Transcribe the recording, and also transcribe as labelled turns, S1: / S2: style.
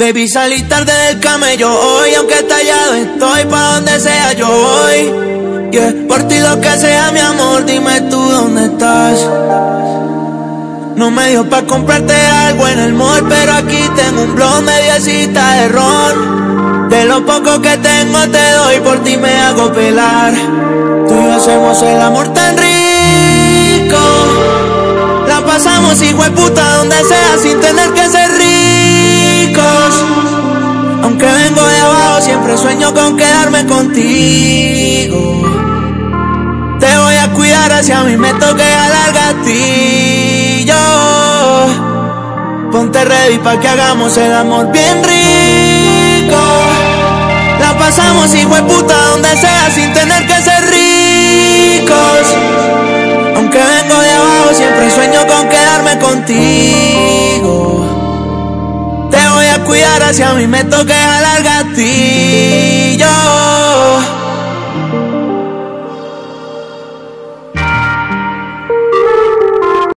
S1: Baby, salí tarde del camello hoy, aunque tallado estoy, pa' donde sea yo voy. Yeah, por ti lo que sea, mi amor, dime tú dónde estás. No me dio pa' comprarte algo en el mall, pero aquí tengo un blog, mediecita de ron. De lo poco que tengo te doy, por ti me hago pelar. Tú y yo hacemos el amor tan rico. La pasamos hijo de puta donde sea sin tener que ser ricos. Siempre sueño con quedarme contigo. Te voy a cuidar hacia mí me toque al gatillo. Ponte ready pa' que hagamos el amor bien rico. La pasamos hijo de puta donde sea sin tener que ser ricos. Aunque vengo de abajo, siempre sueño con quedarme contigo. Te voy a cuidar hacia mí me toque al gatillo.